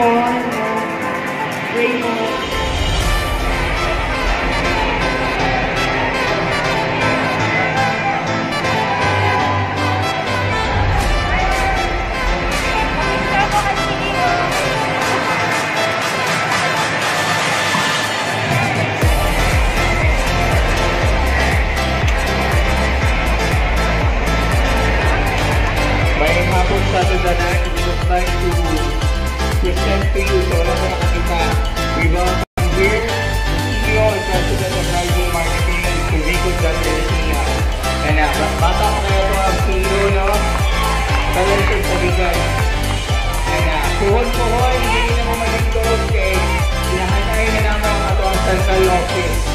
Raymond, Raymond. May hapon sa Sudanan, And bata ko kayo ito ang CEO, no? Talented sa bigay. And uh, puhon-puhon, hindi na mo magiging kay sinahanay na naman ato ang central office. Na